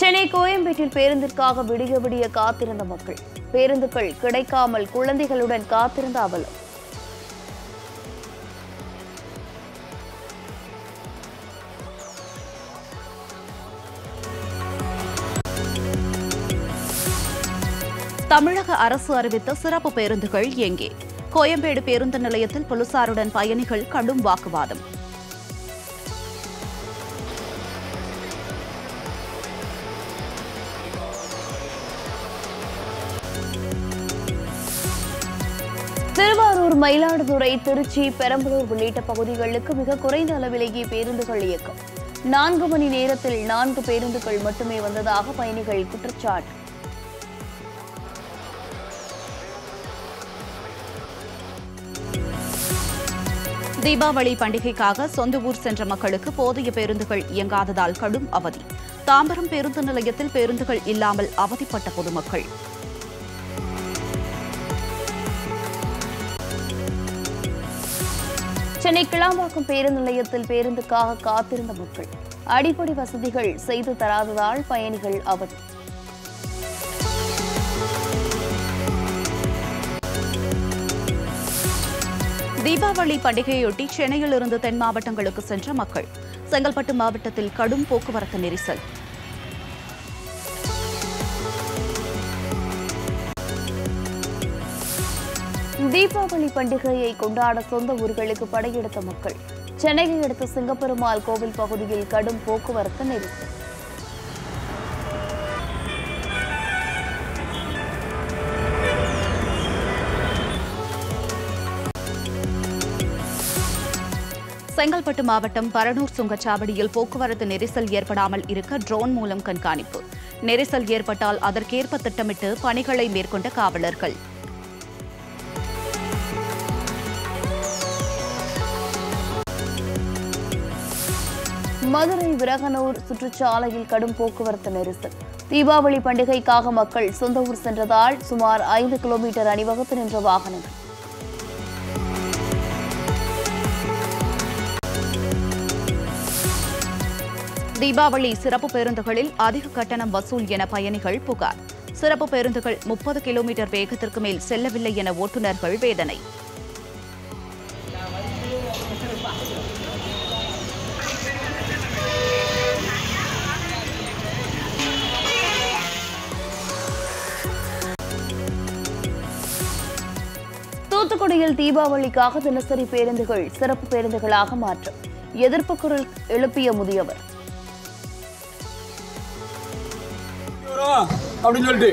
சென்னை கோயம்பேட்டில் பேருந்திற்காக விடிய விடிய காத்திருந்த மக்கள். பேருந்துகள் கிடைக்காமல் குழந்தைகளுடன் காத்திருந்த அவலம். தமிழக அரசு அறிவித்த சிறப்பு பேருந்துகள் எங்கே? கோயம்பேடு பேருந்து நிலையத்தில் போலீசாருடன் பயணிகள் கடும் வாக்குவாதம். திருவாரூர் மயிலாடுதுறை திருச்சி பெரம்பலூர் உள்ளிட்ட பகுதிகளுக்கு மிக குறைந்த அளவிலேயே பேருந்துகள் இயக்கம். நான்கு மணி நேரத்தில் நான்கு பேருந்துகள் மட்டுமே வந்ததாக பயணிகள் குற்றச்சாட்டு. தீபாவளி பண்டிகைக்காக சொந்த ஊர் சென்ற மக்களுக்கு போதிய பேருந்துகள் இயங்காததால் கடும் அவதி. தாம்பரம் பேருந்து நிலையத்தில் பேருந்துகள் இல்லாமல் அவதிப்பட்ட பொதுமக்கள். சென்னை கிளாம்பாக்கம் பேருந்து நிலையத்தில் பேருந்துக்காக காத்திருந்த மக்கள் அடிப்படை வசதிகள் செய்து தராததால் பயணிகள் அவதி. தீபாவளி பண்டிகையொட்டி சென்னையிலிருந்து தென் மாவட்டங்களுக்கு சென்ற மக்கள் செங்கல்பட்டு மாவட்டத்தில் கடும் போக்குவரத்து நெரிசல். தீபாவளி பண்டிகையை கொண்டாட சொந்த ஊர்களுக்கு படையெடுத்த மக்கள். சென்னையை அடுத்த சிங்கப்பெருமாள் கோவில் பகுதியில் கடும் போக்குவரத்து நெரிசல். செங்கல்பட்டு மாவட்டம் பரனூர் சுங்கச்சாவடியில் போக்குவரத்து நெரிசல் ஏற்படாமல் இருக்க ட்ரோன் மூலம் கண்காணிப்பு. நெரிசல் ஏற்பட்டால் அதற்கேற்ப திட்டமிட்டு பணிகளை மேற்கொண்ட காவலர்கள். மதுரை விரகனூர் சுற்றுச்சாலையில் கடும் போக்குவரத்து நெரிசல். தீபாவளி பண்டிகைக்காக மக்கள் சொந்த ஊர் சென்றதால் சுமார் ஐந்து கிலோமீட்டர் அணிவகுத்து நின்ற வாகனங்கள். தீபாவளி சிறப்பு பேருந்துகளில் அதிக கட்டணம் வசூல் என பயணிகள் புகார். சிறப்பு பேருந்துகள் முப்பது கிலோமீட்டர் வேகத்திற்கு மேல் செல்லவில்லை என ஓட்டுநர்கள் வேதனை. தூத்துக்குடியில் தீபாவளிக்காக தினசரி பேருந்துகள் சிறப்பு பேருந்துகளாக மாற்றம். எதிர்ப்பு குரல் எழுப்பிய முதியவர். வரும் அப்படின்னு சொல்லிட்டு.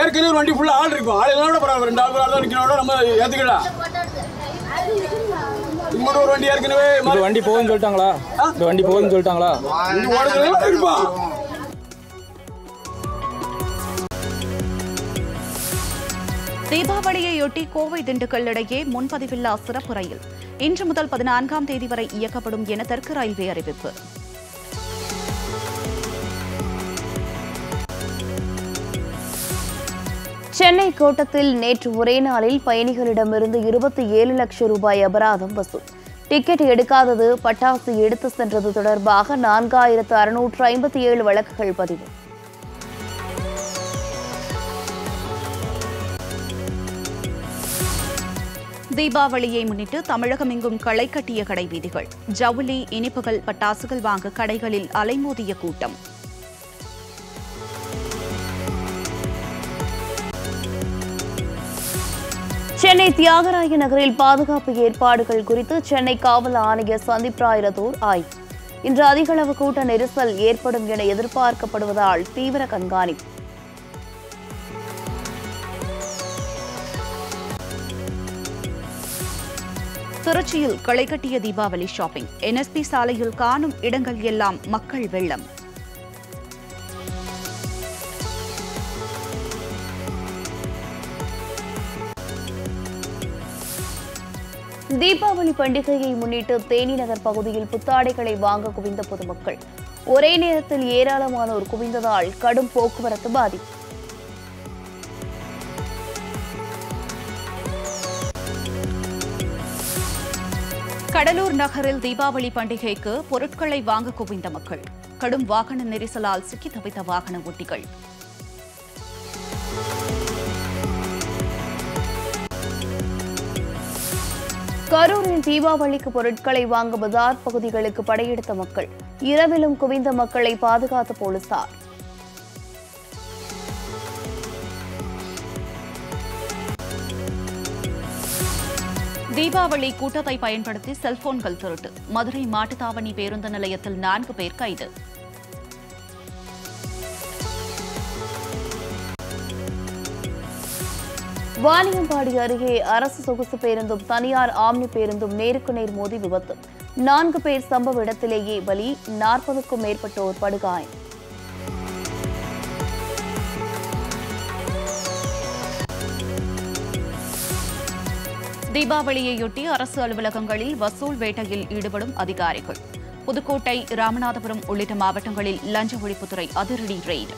ஏற்கனவே ஒரு வண்டி ஃபுல்லா ஆள் இருக்கும் ஆள் எல்லாம் பரவாயில்ல. ரெண்டு ஆள் ஒரு ஆள் தான் நிக்கிறோட நம்ம ஏத்துக்கலாம். இது மட்டும் ஒரு வண்டி ஏற்கனவே வண்டி போகுதுன்னு சொல்லிட்டாங்களா? வண்டி போகுதுன்னு சொல்லிட்டாங்களா? தீபாவளியையொட்டி கோவை திண்டுக்கல் இடையே முன்பதிவில்லா சிறப்பு ரயில். இன்று முதல் பதினான்காம் தேதி வரை இயக்கப்படும் என தெற்கு ரயில்வே அறிவிப்பு. சென்னை கோட்டத்தில் நேற்று ஒரே நாளில் பயணிகளிடமிருந்து இருபத்தி ஏழு லட்சம் ரூபாய் அபராதம் வசூல். டிக்கெட் எடுக்காதது பட்டாசு எடுத்து சென்றது தொடர்பாக நான்காயிரத்து அறுநூற்று ஐம்பத்தி ஏழு வழக்குகள் பதிவு. தீபாவளியை முன்னிட்டு தமிழகம் எங்கும் களை கட்டிய கடை வீதிகள். ஜவுளி இனிப்புகள் பட்டாசுகள் வாங்க கடைகளில் அலைமோதிய கூட்டம். சென்னை தியாகராய நகரில் பாதுகாப்பு ஏற்பாடுகள் குறித்து சென்னை காவல் ஆணையர் சந்தீப் ராய் ரத்தோர் ஆய்வு. இன்று அதிகளவு கூட்ட நெரிசல் ஏற்படும் என எதிர்பார்க்கப்படுவதால் தீவிர கண்காணிப்பு. திருச்சியில் களை கட்டிய தீபாவளி ஷாப்பிங். என்எஸ்பி சாலையில் காணும் இடங்கள் எல்லாம் மக்கள் வெள்ளம். தீபாவளி பண்டிகையை முன்னிட்டு தேனி நகர் பகுதியில் புத்தாடைகளை வாங்க குவிந்த பொதுமக்கள். ஒரே நேரத்தில் ஏராளமானோர் குவிந்ததால் கடும் போக்குவரத்து பாதிப்பு. கடலூர் நகரில் தீபாவளி பண்டிகைக்கு பொருட்களை வாங்க குவிந்த மக்கள். கடும் வாகன நெரிசலால் சிக்கி தவித்த வாகன ஓட்டிகள். கரூரில் தீபாவளிக்கு பொருட்களை வாங்க பஜார் பகுதிகளுக்கு படையெடுத்த மக்கள். இரவிலும் குவிந்த மக்களை பாதுகாத்த போலீசார். தீபாவளி கூட்டத்தை பயன்படுத்தி செல்போன்கள் திருட்டு. மதுரை மாட்டுத்தாவணி பேருந்து நிலையத்தில் நான்கு பேர் கைது. வாலியம்பாடி அருகே அரசு சொகுசு பேருந்தும் தனியார் ஆம்னி பேருந்தும் நேருக்கு நேர் மோதி விபத்து. நான்கு பேர் சம்பவ இடத்திலேயே பலி நாற்பதுக்கும் மேற்பட்டோர் படுகாயம். தீபாவளியையொட்டி அரசு அலுவலகங்களில் வசூல் வேட்டையில் ஈடுபடும் அதிகாரிகள். புதுக்கோட்டை ராமநாதபுரம் உள்ளிட்ட மாவட்டங்களில் லஞ்ச ஒழிப்புத்துறை அதிரடி ரெய்டு.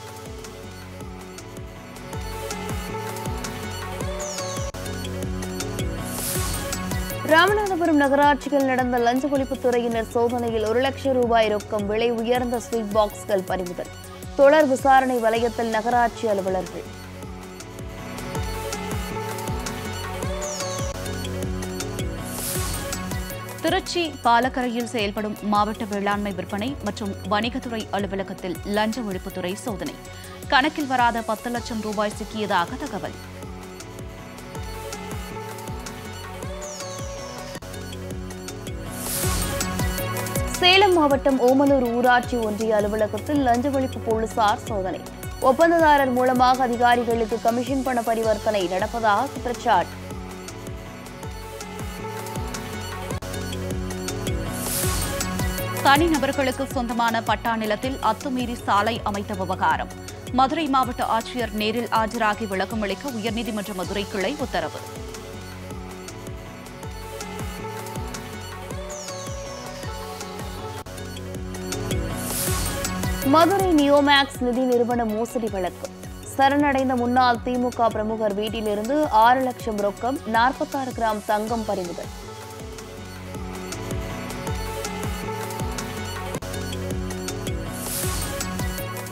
ராமநாதபுரம் நகராட்சியில் நடந்த லஞ்ச ஒழிப்புத்துறையினர் சோதனையில் ஒரு லட்சம் ரூபாய் ரொக்கம் விலை உயர்ந்த ஸ்வீட் பாக்ஸ்கள் பறிமுதல். தொடர் விசாரணை வலயத்தில் நகராட்சி அலுவலர்கள். திருச்சி பாலக்கரையில் செயல்படும் மாவட்ட வேளாண்மை விற்பனை மற்றும் வணிகத்துறை அலுவலகத்தில் லஞ்ச ஒழிப்புத்துறை சோதனை. கணக்கில் வராத பத்து லட்சம் ரூபாய் சிக்கியதாக தகவல். சேலம் மாவட்டம் ஓமலூர் ஊராட்சி ஒன்றிய அலுவலகத்தில் லஞ்ச ஒழிப்பு போலீசார் சோதனை. ஒப்பந்ததாரர் மூலமாக அதிகாரிகளுக்கு கமிஷன் பண பரிவர்த்தனை நடப்பதாக குற்றச்சாட்டு. தனிநபர்களுக்கு சொந்தமான பட்டா நிலத்தில் அத்துமீறி சாலை அமைத்த விவகாரம். மதுரை மாவட்ட ஆட்சியர் நேரில் ஆஜராகி விளக்கம் அளிக்க உயர்நீதிமன்ற மதுரை கிளை உத்தரவு. மதுரை நியோமேக்ஸ் நிதி நிறுவன மோசடி வழக்கு. சரணடைந்த முன்னாள் திமுக பிரமுகர் வீட்டிலிருந்து ஆறு லட்சம் ரொக்கம் நாற்பத்தாறு கிராம் தங்கம் பறிமுதல்.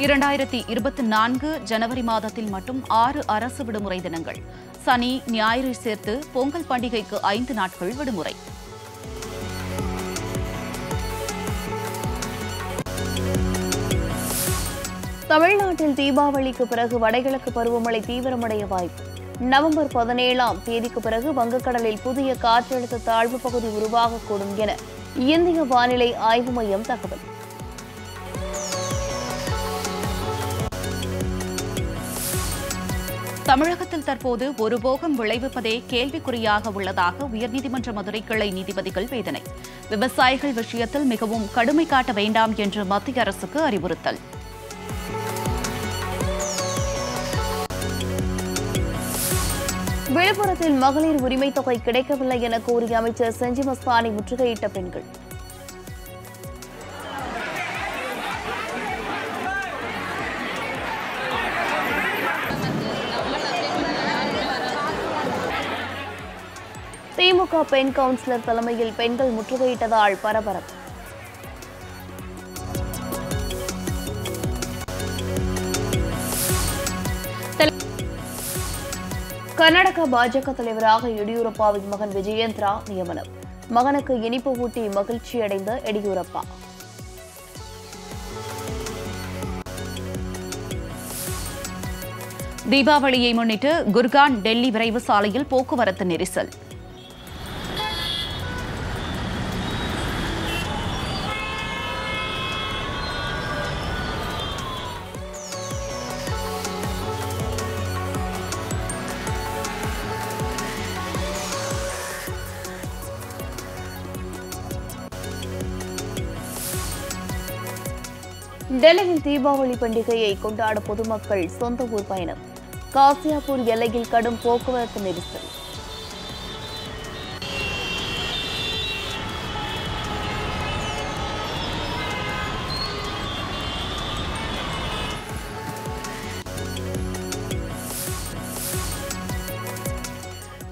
இரண்டாயிரத்தி இருபத்தி நான்கு ஜனவரி மாதத்தில் மட்டும் ஆறு அரசு விடுமுறை தினங்கள். சனி ஞாயிறு சேர்த்து பொங்கல் பண்டிகைக்கு ஐந்து நாட்கள் விடுமுறை. தமிழ்நாட்டில் தீபாவளிக்கு பிறகு வடகிழக்கு பருவமழை தீவிரமடைய வாய்ப்பு. நவம்பர் பதினேழாம் தேதிக்கு பிறகு வங்கக்கடலில் புதிய காற்றழுத்த தாழ்வு பகுதி உருவாகக்கூடும் என இந்திய வானிலை ஆய்வு மையம் தகவல். தமிழகத்தில் தற்போது ஒரு போகம் விளைவிப்பதே கேள்விக்குறியாக உள்ளதாக உயர்நீதிமன்ற மதுரை கிளை நீதிபதிகள் வேதனை. விவசாயிகள் விஷயத்தில் மிகவும் கடுமை காட்ட வேண்டாம் என்று மத்திய அரசுக்கு அறிவுறுத்தல். விழுப்புரத்தில் மகளிர் உரிமைத் தொகை கிடைக்கவில்லை என கூறிய அமைச்சர் செஞ்சி மஸ்தானை முற்றுகையிட்ட பெண்கள். திமுக பெண் கவுன்சிலர் தலைமையில் பெண்கள் முற்றுகையிட்டதால் பரபரப்பு. கர்நாடக பாஜக தலைவராக எடியூரப்பாவின் மகன் விஜயேந்திரா நியமனம். மகனுக்கு இனிப்பு ஊட்டி மகிழ்ச்சியடைந்த எடியூரப்பா. தீபாவளியை முன்னிட்டு குர்கான் டெல்லி விரைவு சாலையில் போக்குவரத்து நெரிசல். டெல்லியில் தீபாவளி பண்டிகையை கொண்டாட பொதுமக்கள் சொந்த ஊர் பயணம். காசியாப்பூர் எல்லையில் கடும் போக்குவரத்து நெரிசல்.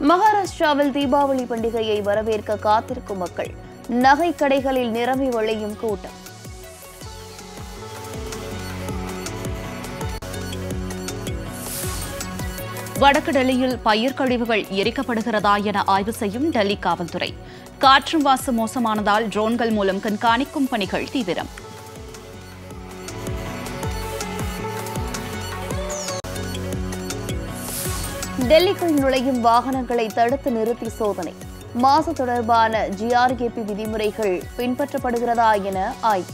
மகாராஷ்டிராவில் தீபாவளி பண்டிகையை வரவேற்க காத்திருக்கும் மக்கள் நகை கடைகளில் நிரம்பி வழியும் கூட்டம். வடக்கு டெல்லியில் பயிர் கழிவுகள் எரிக்கப்படுகிறதா என ஆய்வு செய்யும் டெல்லி காவல்துறை. காற்று மாசு மோசமானதால் ட்ரோன்கள் மூலம் கண்காணிக்கும் பணிகள் தீவிரம். டெல்லிக்குள் நுழையும் வாகனங்களை தடுத்து நிறுத்தி சோதனை. மாசு தொடர்பான ஜிஆர்ஏபி விதிமுறைகள் பின்பற்றப்படுகிறதா என ஆய்வு.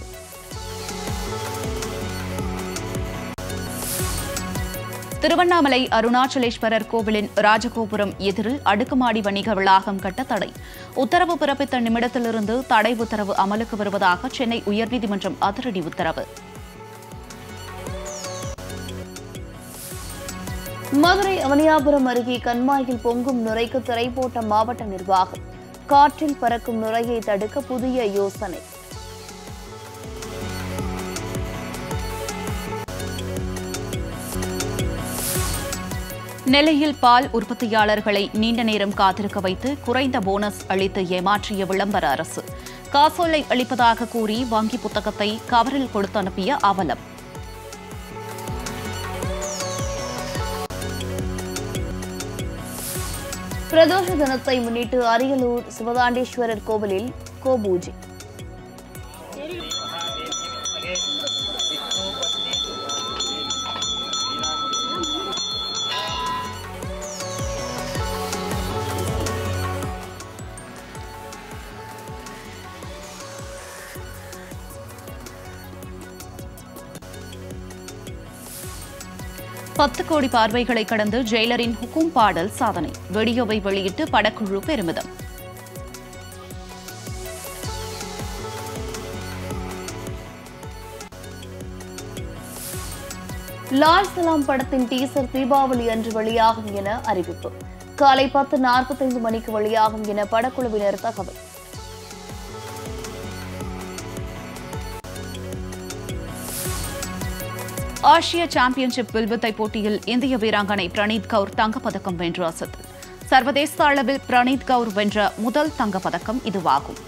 திருவண்ணாமலை அருணாச்சலேஸ்வரர் கோவிலின் ராஜகோபுரம் எதிரில் அடுக்குமாடி வணிக வளாகம் கட்ட தடை. உத்தரவு பிறப்பித்த நிமிடத்திலிருந்து தடை உத்தரவு அமலுக்கு வருவதாக சென்னை உயர்நீதிமன்றம் அதிரடி உத்தரவு. மதுரை அவனியாபுரம் அருகே கண்மாயில் பொங்கும் நுரைக்கு திரை போட்ட மாவட்ட நிர்வாகம். காற்றில் பறக்கும் நுரையை தடுக்க புதிய யோசனை. நெல்லையில் பால் உற்பத்தியாளர்களை நீண்ட நேரம் காத்திருக்க வைத்து குறைந்த போனஸ் அளித்து ஏமாற்றிய விளம்பர அரசு. காசோலை அளிப்பதாக கூறி வங்கி புத்தகத்தை கவரில் கொடுத்து அனுப்பிய அவலம். பிரதோஷ தினத்தை முன்னிட்டு அரியலூர் சிவதாண்டேஸ்வரர் கோவிலில் கோபூஜை. பத்து கோடி பார்வைகளை கடந்து ஜெயிலரின் ஹுக்கும் பாடல் சாதனை. வீடியோவை வெளியிட்டு படக்குழு பெருமிதம். லால் சலாம் படத்தின் டீசர் தீபாவளி அன்று வெளியாகும் என அறிவிப்பு. காலை பத்து நாற்பத்தைந்து மணிக்கு வெளியாகும் என படக்குழுவினர் தகவல். ஆசிய சாம்பியன்ஷிப் வில்வித்தை போட்டியில் இந்திய வீராங்கனை பிரணீத் கவுர் தங்கப்பதக்கம் வென்று அசத்தல் சர்வதேச அளவில் பிரணீத் கவுர் வென்ற முதல் தங்கப்பதக்கம் இதுவாகும்.